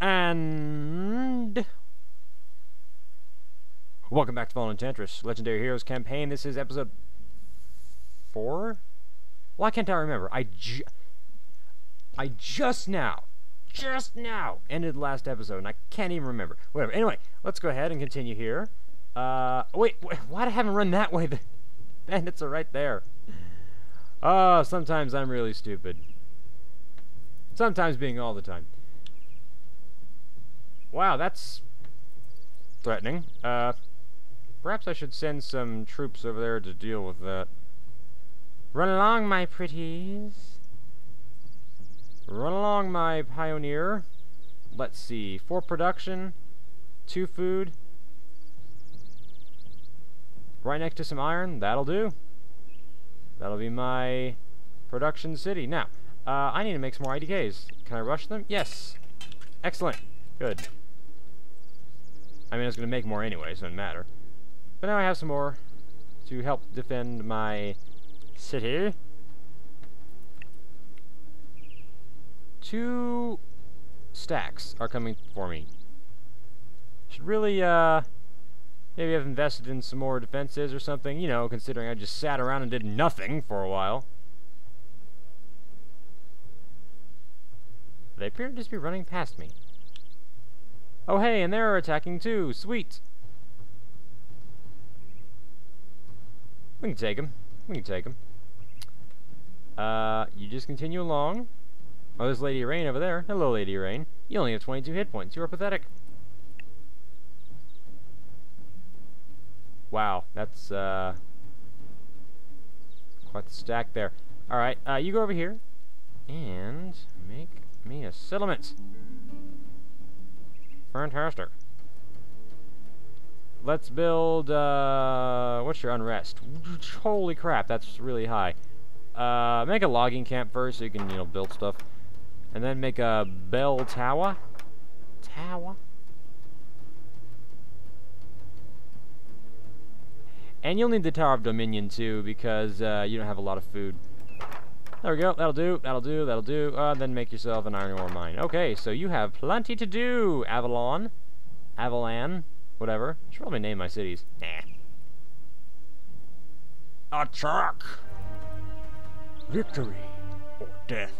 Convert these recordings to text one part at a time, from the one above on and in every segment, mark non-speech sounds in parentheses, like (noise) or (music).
And welcome back to Fallen Enchantress Legendary Heroes campaign. This is episode four. Why can't I remember? I ju I just now, just now ended last episode, and I can't even remember. Whatever. Anyway, let's go ahead and continue here. Uh, wait, wait why do I haven't run that way? (laughs) The bandits are right there. Oh, sometimes I'm really stupid. Sometimes being all the time. Wow, that's threatening. Uh, perhaps I should send some troops over there to deal with that. Run along, my pretties. Run along, my pioneer. Let's see. Four production. Two food. Right next to some iron. That'll do. That'll be my production city. Now, uh, I need to make some more IDKs. Can I rush them? Yes. Excellent. Good. I mean, I was going to make more anyway, so it doesn't matter. But now I have some more to help defend my city. Two stacks are coming for me. Should really, uh, maybe have invested in some more defenses or something, you know, considering I just sat around and did nothing for a while. They appear to just be running past me. Oh hey, and they're attacking too. Sweet. We can take them. We can take them. Uh, you just continue along. Oh, there's Lady Rain over there. Hello, Lady Rain. You only have 22 hit points. You are pathetic. Wow, that's, uh... Quite the stack there. Alright, uh, you go over here. And make me a settlement. Fantastic. Let's build, uh, what's your unrest? Holy crap, that's really high. Uh, make a logging camp first so you can, you know, build stuff. And then make a bell tower. Tower? And you'll need the Tower of Dominion too, because uh, you don't have a lot of food. There we go. That'll do. That'll do. That'll do. Uh, then make yourself an iron ore mine. Okay, so you have plenty to do, Avalon. Avalan. Whatever. Should probably name my cities. Nah. Attack! Victory or death.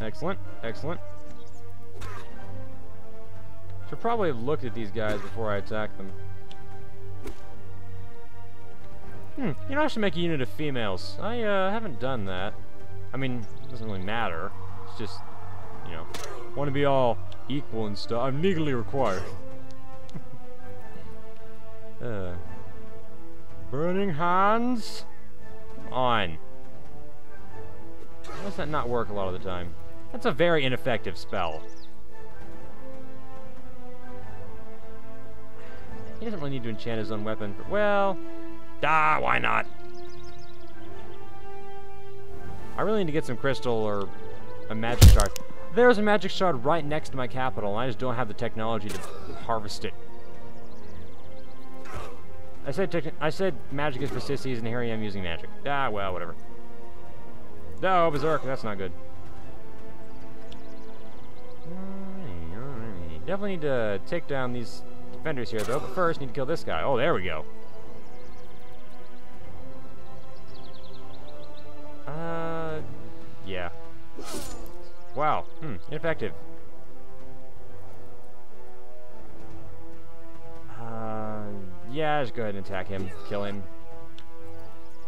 Excellent. Excellent. Should probably have looked at these guys before I attacked them. Hmm, you know, I should make a unit of females. I, uh, haven't done that. I mean, it doesn't really matter. It's just, you know, want to be all equal and stuff. I'm legally required. (laughs) uh, burning hands? On. Why does that not work a lot of the time? That's a very ineffective spell. He doesn't really need to enchant his own weapon. For, well, Ah, why not? I really need to get some crystal or a magic shard. There's a magic shard right next to my capital, and I just don't have the technology to harvest it. I said I said magic is for sissies, and here I am using magic. Ah, well, whatever. No, Berserk, that's not good. Definitely need to take down these defenders here, though, but first need to kill this guy. Oh, there we go. Hmm, ineffective. Uh, yeah, just go ahead and attack him, kill him.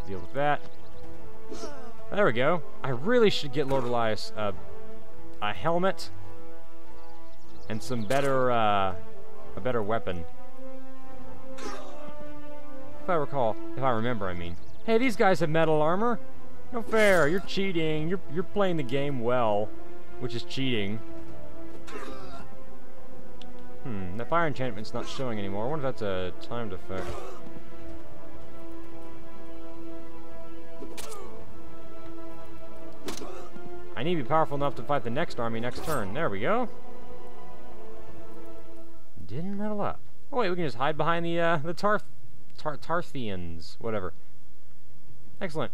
Deal with that. There we go. I really should get Lord Relias a helmet and some better, uh, a better weapon. If I recall, if I remember, I mean. Hey, these guys have metal armor. No fair. You're cheating. You're you're playing the game well, which is cheating. Hmm. The fire enchantment's not showing anymore. I wonder if that's a timed effect. I need to be powerful enough to fight the next army next turn. There we go. Didn't level up. Oh wait, we can just hide behind the uh, the Tarth Tar Tarthians, whatever. Excellent.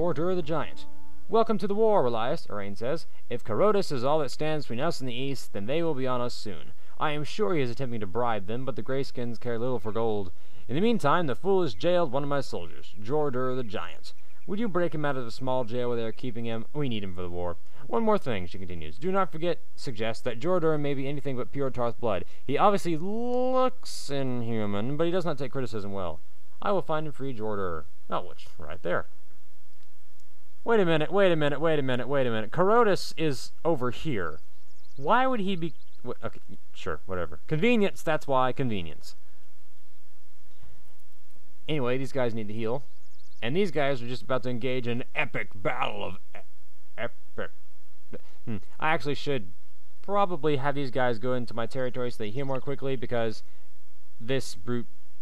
Jordur the Giant. Welcome to the war, Relias, Arain says. If Carotus is all that stands between us and the east, then they will be on us soon. I am sure he is attempting to bribe them, but the Greyskins care little for gold. In the meantime, the fool has jailed one of my soldiers, Jordur the Giant. Would you break him out of the small jail where they are keeping him? We need him for the war. One more thing, she continues. Do not forget, suggest, that Jordur may be anything but pure Tarth blood. He obviously looks inhuman, but he does not take criticism well. I will find and free Jordur. Oh, which, right there. Wait a minute, wait a minute, wait a minute, wait a minute. Carotus is over here. Why would he be... Okay, sure, whatever. Convenience, that's why. Convenience. Anyway, these guys need to heal. And these guys are just about to engage in an epic battle of... E epic... Hmm. I actually should probably have these guys go into my territory so they heal more quickly, because this brute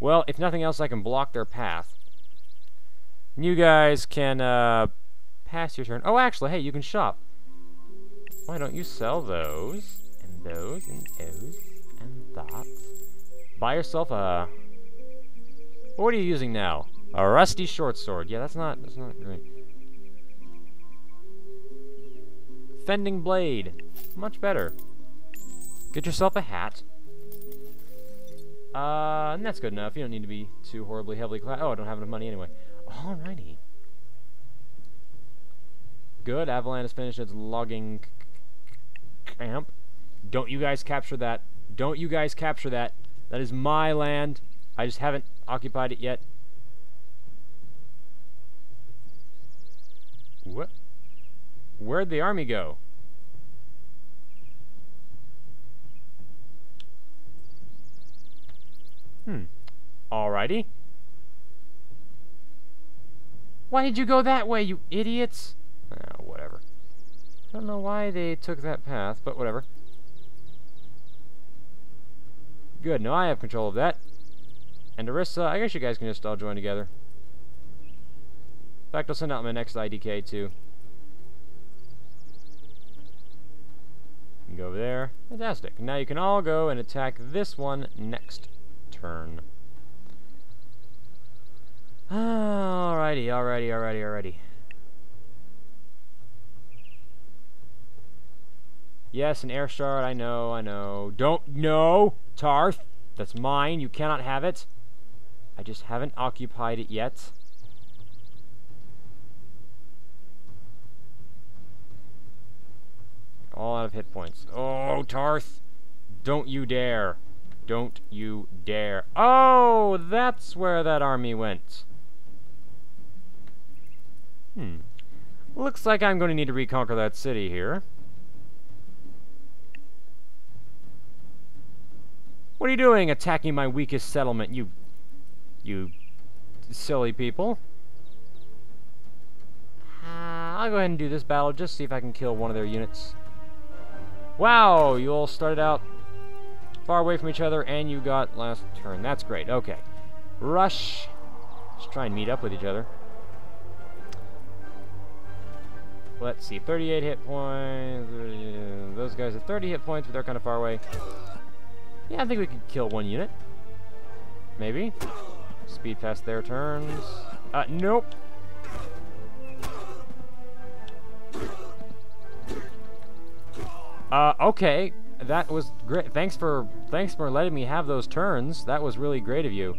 Well, if nothing else, I can block their path. You guys can, uh, pass your turn. Oh, actually, hey, you can shop. Why don't you sell those, and those, and those, and that? Buy yourself a... What are you using now? A rusty short sword. Yeah, that's not, that's not great. Fending blade. Much better. Get yourself a hat. Uh, and that's good enough. You don't need to be too horribly heavily clad. Oh, I don't have enough money anyway. Alrighty. Good. Avalon has finished its logging camp. Don't you guys capture that. Don't you guys capture that. That is my land. I just haven't occupied it yet. What? Where'd the army go? Hmm. Alrighty. Why did you go that way, you idiots? Oh, whatever. I don't know why they took that path, but whatever. Good, now I have control of that. And Orisa, I guess you guys can just all join together. In fact, I'll send out my next IDK, too. go over there. Fantastic. Now you can all go and attack this one next turn. Ah, alrighty, alrighty, alrighty, alrighty. Yes, an air shard, I know, I know. Don't, no! Tarth! That's mine, you cannot have it. I just haven't occupied it yet. All out of hit points. Oh, Tarth! Don't you dare. Don't you dare. Oh, that's where that army went. Hmm. Looks like I'm going to need to reconquer that city here. What are you doing attacking my weakest settlement, you... you silly people? Uh, I'll go ahead and do this battle, just see if I can kill one of their units. Wow, you all started out far away from each other, and you got last turn. That's great. Okay. Rush. Let's try and meet up with each other. Let's see. 38 hit points. Those guys have 30 hit points, but they're kind of far away. Yeah, I think we could kill one unit. Maybe. Speed past their turns. Uh, nope. Uh, okay that was great. Thanks for thanks for letting me have those turns. That was really great of you.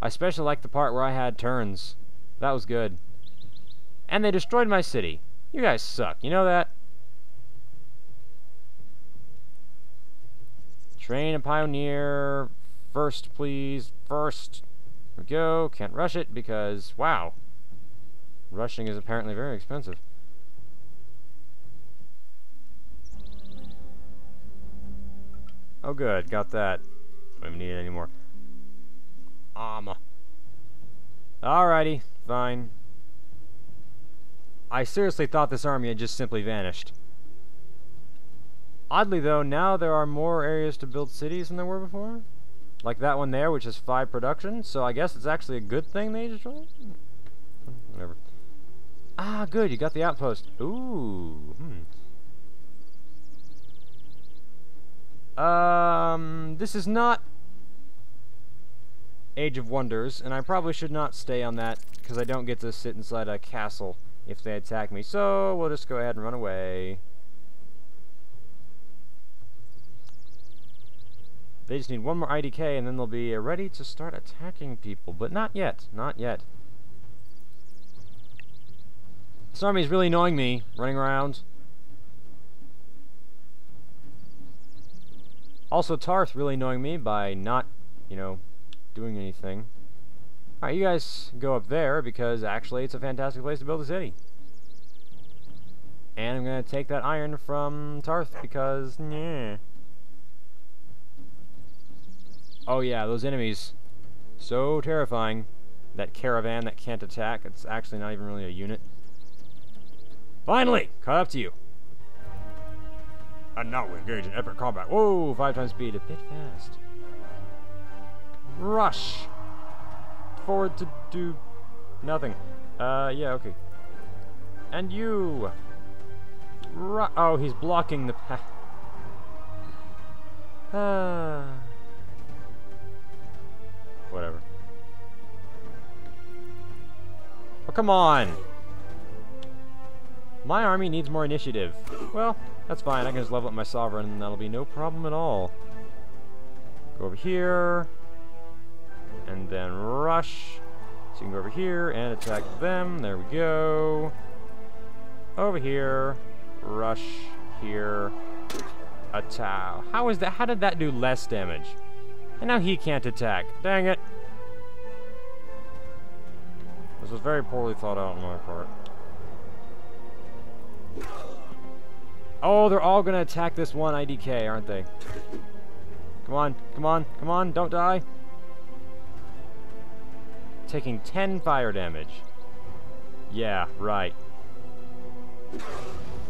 I especially like the part where I had turns. That was good. And they destroyed my city. You guys suck. You know that? Train a pioneer. First, please. First. Here we go. Can't rush it because, wow. Rushing is apparently very expensive. Oh good, got that. Don't even need it anymore. Armor. Alrighty, fine. I seriously thought this army had just simply vanished. Oddly though, now there are more areas to build cities than there were before. Like that one there, which is 5 production, so I guess it's actually a good thing they destroyed? Whatever. Ah, good, you got the outpost. Ooh, hmm. Um, this is not Age of Wonders, and I probably should not stay on that, because I don't get to sit inside a castle if they attack me. So, we'll just go ahead and run away. They just need one more IDK, and then they'll be ready to start attacking people. But not yet. Not yet. This army is really annoying me, running around. Also, Tarth really annoying me by not, you know, doing anything. Alright, you guys go up there, because actually it's a fantastic place to build a city. And I'm going to take that iron from Tarth, because, yeah. Oh yeah, those enemies. So terrifying. That caravan that can't attack, it's actually not even really a unit. Finally! Caught up to you. And now we engage in epic combat. Whoa, five times speed, a bit fast. Rush! Forward to do nothing. Uh, yeah, okay. And you! Ru oh, he's blocking the path. Ah. Whatever. Oh, come on! My army needs more initiative. Well, that's fine. I can just level up my sovereign and that'll be no problem at all. Go over here. And then rush. So you can go over here and attack them. There we go. Over here. Rush. Here. Attack. How is that? How did that do less damage? And now he can't attack. Dang it. This was very poorly thought out on my part. Oh, they're all to attack this one IDK, aren't they? Come on, come on, come on, don't die. Taking 10 fire damage. Yeah, right.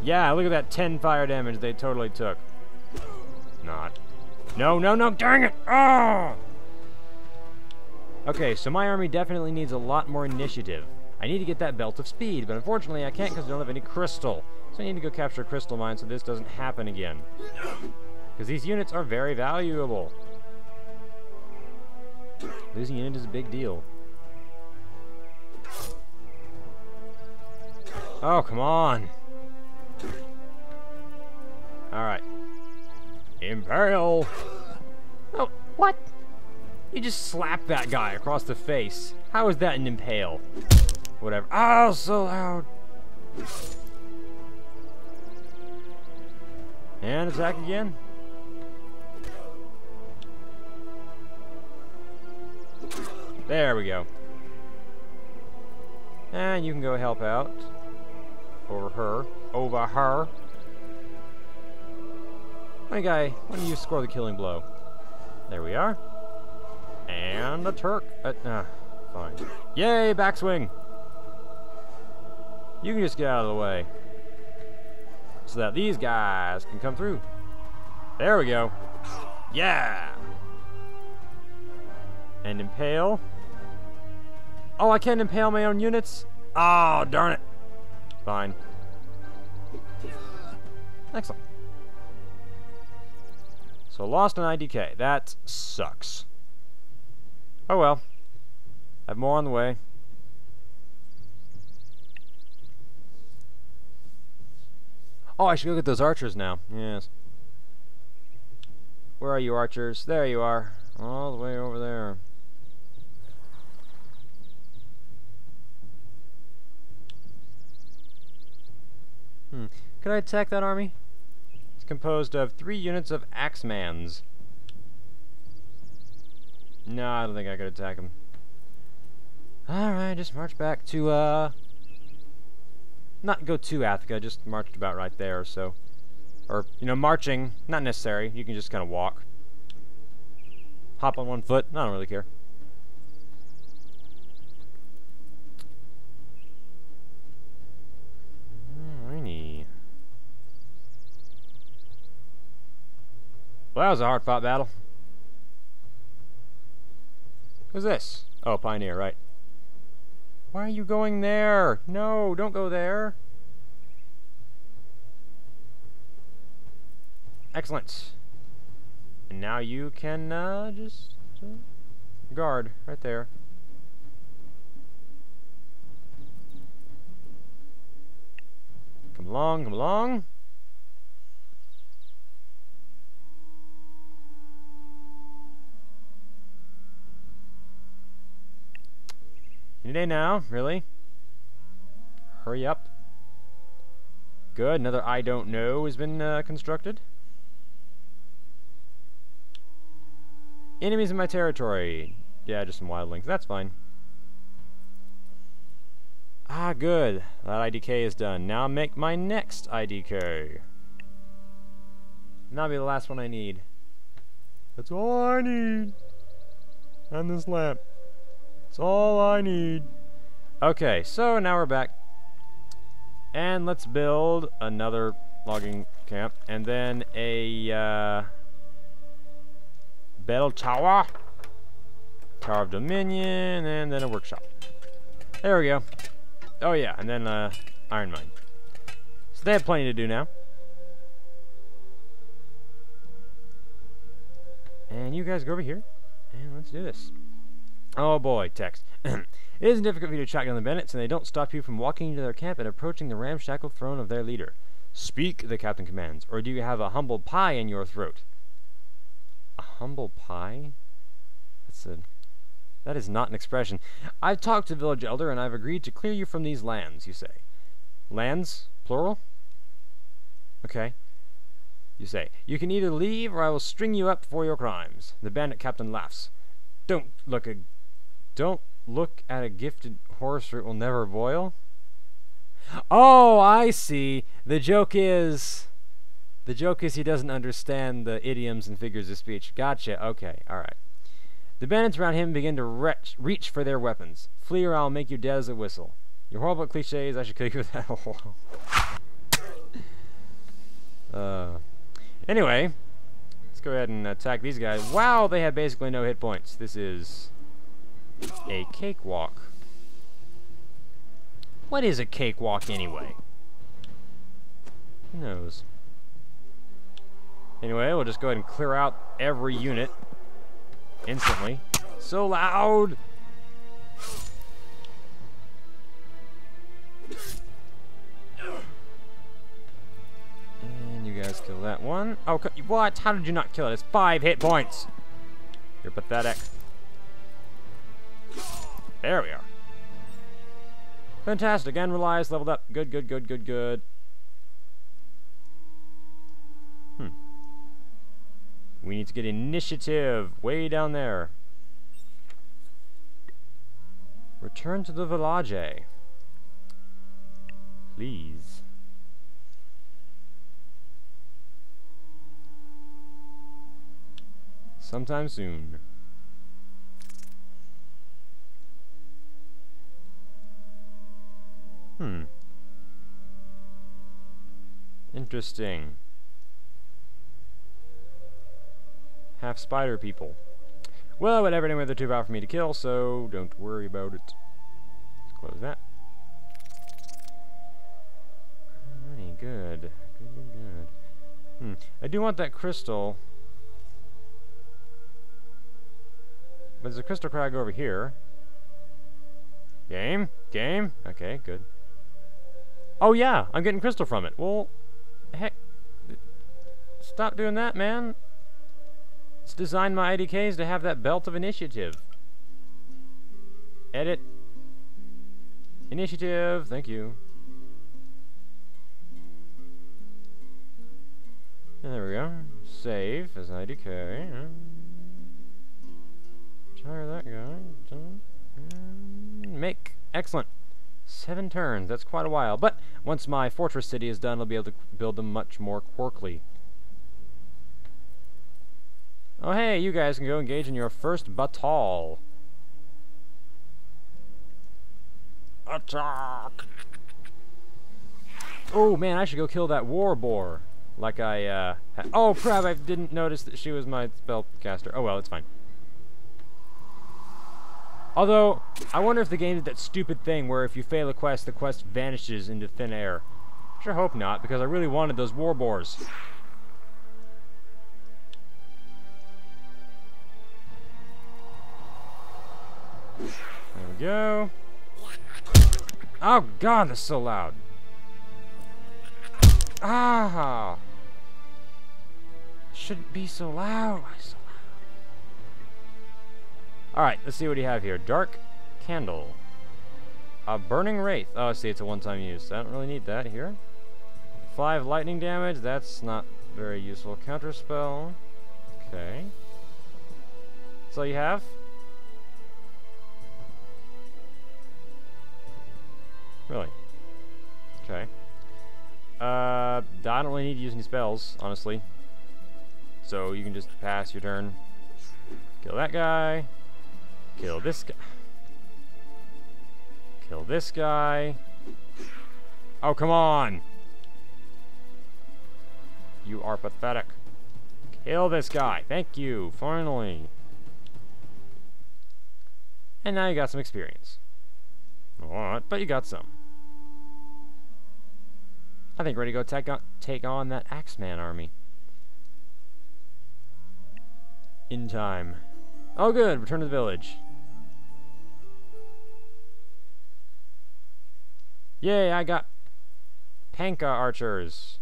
Yeah, look at that 10 fire damage they totally took. Not. No, no, no, dang it! Oh! Okay, so my army definitely needs a lot more initiative. I need to get that belt of speed, but unfortunately I can't because I don't have any crystal. So I need to go capture a crystal mine so this doesn't happen again. Because these units are very valuable. Losing unit is a big deal. Oh, come on! Alright. Impale! Oh, what? You just slapped that guy across the face. How is that an impale? Whatever. Oh, so loud! And attack again. There we go. And you can go help out. Over her. Over her. My guy, why don't you score the killing blow? There we are. And a Turk. Uh, uh, fine. Yay, backswing! You can just get out of the way. So that these guys can come through. There we go. Yeah! And impale. Oh, I can't impale my own units? Oh, darn it. Fine. Excellent. So lost an IDK. That sucks. Oh well. I have more on the way. Oh, I should go get those archers now. Yes. Where are you, archers? There you are. All the way over there. Hmm. Could I attack that army? It's composed of three units of Axemans. No, I don't think I could attack him. Alright, just march back to, uh not go to Attica, just marched about right there or so. Or, you know, marching, not necessary. You can just kind of walk. Hop on one foot, I don't really care. Alrighty. Well, that was a hard-fought battle. Who's this? Oh, Pioneer, right. Why are you going there? No, don't go there. Excellent. And now you can uh, just uh, guard right there. Come along, come along. Day now, really? Hurry up. Good, another I don't know has been uh, constructed. Enemies in my territory. Yeah, just some wildlings. That's fine. Ah, good. That IDK is done. Now make my next IDK. And that'll be the last one I need. That's all I need. And this lamp. That's all I need. Okay, so now we're back. And let's build another logging camp. And then a... Uh, Bell Tower, Tower of Dominion, and then a workshop. There we go. Oh yeah, and then uh, Iron Mine. So they have plenty to do now. And you guys go over here, and let's do this. Oh boy, text. (clears throat) it isn't difficult for you to track down the Bennetts, and they don't stop you from walking into their camp and approaching the ramshackle throne of their leader. Speak, the captain commands, or do you have a humble pie in your throat? A humble pie? That's a... That is not an expression. I've talked to village elder, and I've agreed to clear you from these lands, you say. Lands? Plural? Okay. You say, You can either leave, or I will string you up for your crimes. The bandit captain laughs. Don't look a... Don't look at a gifted horse, or it will never boil? Oh, I see. The joke is... The joke is he doesn't understand the idioms and figures of speech. Gotcha. Okay. All right. The bandits around him begin to retch, reach for their weapons. Flee or I'll make you dead as a whistle. You're horrible cliches. I should kill you with that. (laughs) uh, anyway, let's go ahead and attack these guys. Wow, they have basically no hit points. This is a cakewalk. What is a cakewalk anyway? Who knows? Anyway, we'll just go ahead and clear out every unit instantly. So loud! And you guys kill that one. Oh, what? How did you not kill it? It's five hit points! You're pathetic. There we are. Fantastic. And Relias leveled up. Good, good, good, good, good. Hmm. We need to get initiative way down there. Return to the village. Please. Sometime soon. Hmm. Interesting. half spider people. Well, whatever, anyway, they're too powerful for me to kill, so don't worry about it. Let's close that. Alrighty, good. Good, good, good. Hmm. I do want that crystal. But there's a crystal crag over here. Game? Game? Okay, good. Oh yeah, I'm getting crystal from it. Well, heck. Stop doing that, man. Let's design my IDKs to have that belt of initiative. Edit. Initiative. Thank you. And there we go. Save as IDK. Tire that guy. Make. Excellent. Seven turns. That's quite a while. But once my fortress city is done, I'll be able to build them much more quickly. Oh hey, you guys can go engage in your first battle. Attack! Oh man, I should go kill that war boar. Like I, uh... oh, crap, I didn't notice that she was my spellcaster. Oh, well, it's fine. Although, I wonder if the game did that stupid thing where if you fail a quest, the quest vanishes into thin air. Sure hope not, because I really wanted those war boars. There we go. Oh god, that's so loud. Ah! Shouldn't be so loud. So. Alright, let's see what you have here. Dark Candle. A Burning Wraith. Oh, I see, it's a one-time use. I don't really need that here. Five lightning damage. That's not very useful. Counter spell. Okay. That's all you have? Really? Okay. Uh, I don't really need to use any spells, honestly. So you can just pass your turn. Kill that guy. Kill this guy. Kill this guy. Oh, come on! You are pathetic. Kill this guy. Thank you, finally. And now you got some experience. Lot, but you got some. I think ready to go take on, take on that Axeman army. In time. Oh good, return to the village. Yay, I got Panka archers.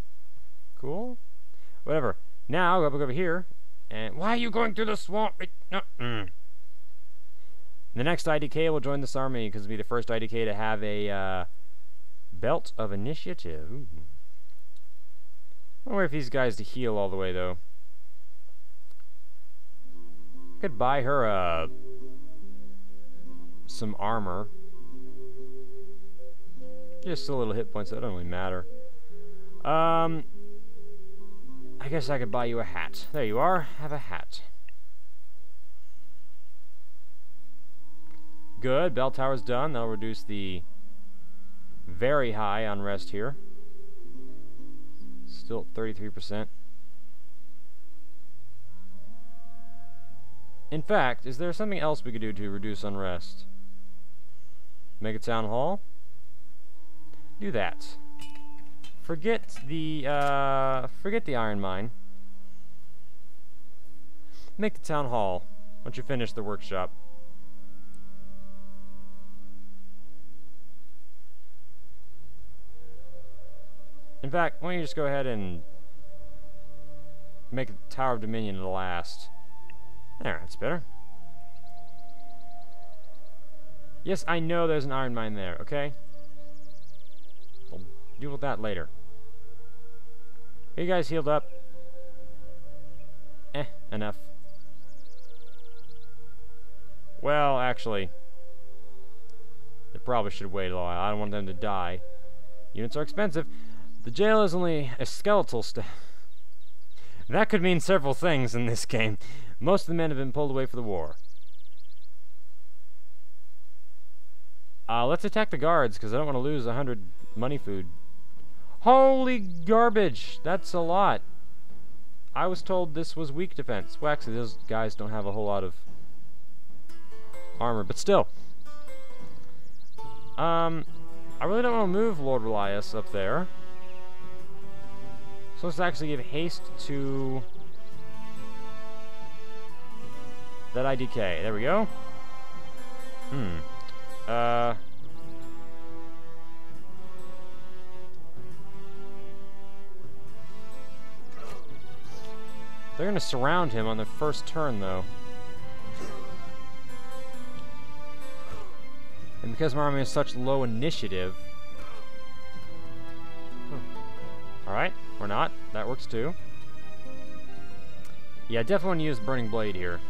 Cool. Whatever. Now, go over here. And why are you going through the swamp? no. Mm. The next IDK will join this army because it'll be the first IDK to have a uh, belt of initiative. Ooh. I wonder if these guys to heal all the way though. Could buy her uh, some armor. Just a little hit points, that don't really matter. Um, I guess I could buy you a hat. There you are. Have a hat. Good. Bell tower's done. That'll reduce the very high unrest here. Still 33%. In fact, is there something else we could do to reduce unrest? Make a town hall? Do that. Forget the, uh, forget the iron mine. Make the town hall once you finish the workshop. In fact, why don't you just go ahead and make the Tower of Dominion the last. There, that's better. Yes, I know there's an iron mine there, okay? We'll deal with that later. Are you guys healed up? Eh, enough. Well, actually, they probably should wait a while. I don't want them to die. Units are expensive. The jail is only a skeletal st- (sighs) That could mean several things in this game. Most of the men have been pulled away for the war. Uh, let's attack the guards, because I don't want to lose a hundred money food. Holy garbage! That's a lot. I was told this was weak defense. Well, actually, those guys don't have a whole lot of armor, but still. Um, I really don't want to move Lord Relias up there. So let's actually give haste to that IDK. There we go. Hmm. Uh. They're to surround him on the first turn, though. And because my army has such low initiative... Hmm. Alright. Or not. That works too. Yeah, definitely want to use Burning Blade here.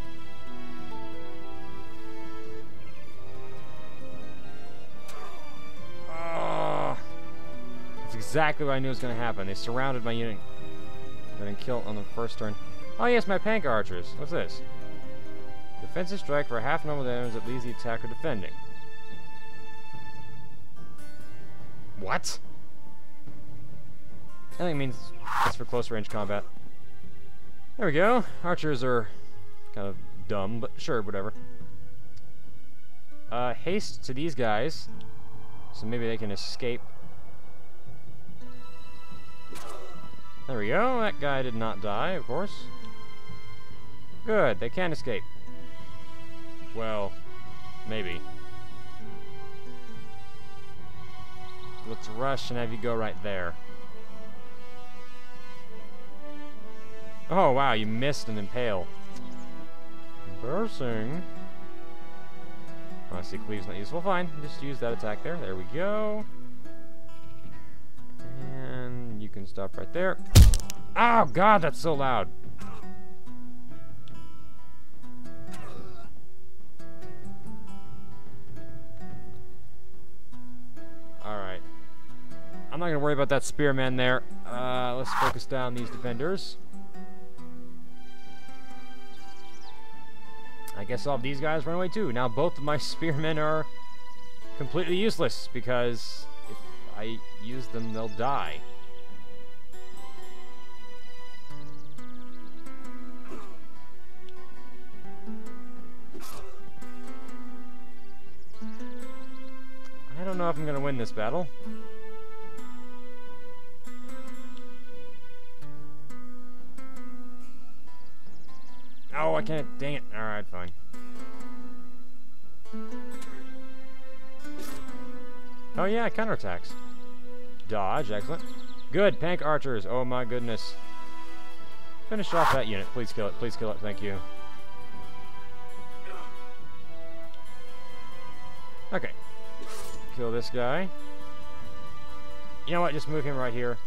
Exactly what I knew was going to happen. They surrounded my unit. Going to kill on the first turn. Oh yes, my Pank archers. What's this? Defensive strike for half normal damage that leaves the attacker defending. What? I think it means it's for close range combat. There we go. Archers are kind of dumb, but sure, whatever. Uh, haste to these guys, so maybe they can escape. There we go. That guy did not die, of course. Good, they can't escape. Well, maybe. Let's rush and have you go right there. Oh, wow, you missed an impale. Embarrassing. Oh, I see cleave's not useful. Fine, just use that attack there. There we go. Can stop right there. Oh, God, that's so loud. Alright. I'm not to worry about that spearman there. Uh, let's focus down these defenders. I guess all of these guys run away too. Now both of my (laughs) spearmen are completely useless because if I use them, they'll die. Know if I'm to win this battle. Oh, I can't. Dang it. Alright, fine. Oh, yeah, counterattacks. Dodge, excellent. Good, Pank Archers. Oh, my goodness. Finish off that unit. Please kill it. Please kill it. Thank you. Okay. Kill this guy. You know what? Just move him right here.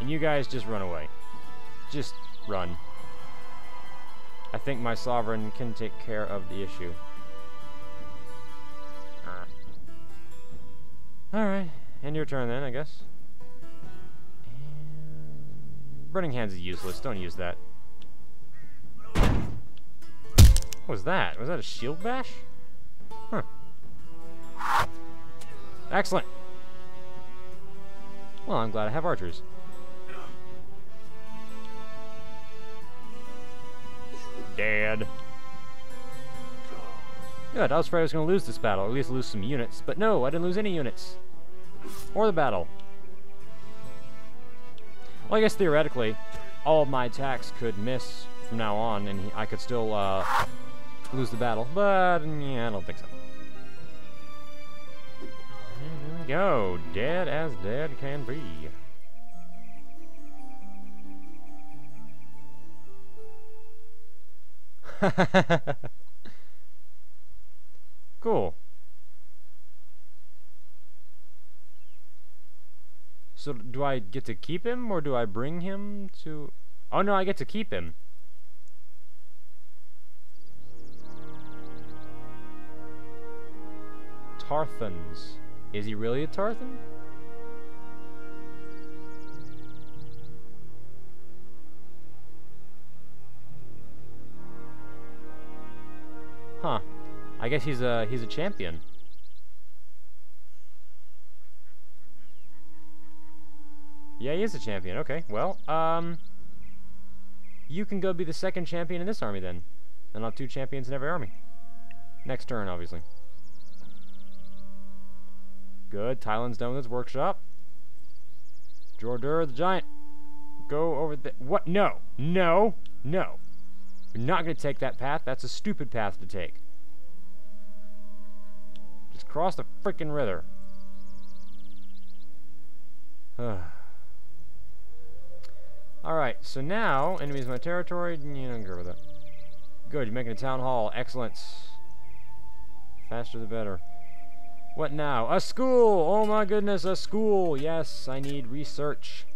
And you guys just run away. Just run. I think my sovereign can take care of the issue. Alright, and your turn then, I guess. And Burning Hands is useless, don't use that. Was that? Was that a shield bash? Huh. Excellent. Well, I'm glad I have archers. Dead. Good, I was afraid I was going to lose this battle, at least lose some units. But no, I didn't lose any units. Or the battle. Well, I guess theoretically, all of my attacks could miss from now on, and I could still uh, lose the battle. But, yeah, I don't think so. And there we go. Dead as dead can be. (laughs) cool. So do I get to keep him, or do I bring him to... Oh no, I get to keep him. Tarthans. Is he really a Tarthan? Huh. I guess he's a he's a champion. Yeah, he is a champion. Okay. Well, um you can go be the second champion in this army then. And I'll have two champions in every army. Next turn, obviously. Good. Tylan's done with his workshop. Jordur the giant. Go over the... What? No. No. No. You're not going to take that path. That's a stupid path to take. Just cross the freaking river. (sighs) Alright, so now, enemies in my territory, you don't care with that. Good, you're making a town hall. Excellence. Faster the better. What now? A school! Oh my goodness, a school! Yes, I need research.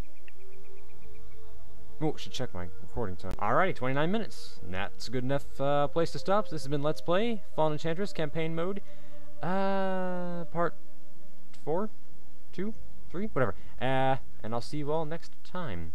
Oh, should check my recording time. Alrighty, 29 minutes. That's a good enough uh, place to stop. This has been Let's Play Fallen Enchantress campaign mode. Uh, part four, two, three, whatever. Uh, and I'll see you all next time.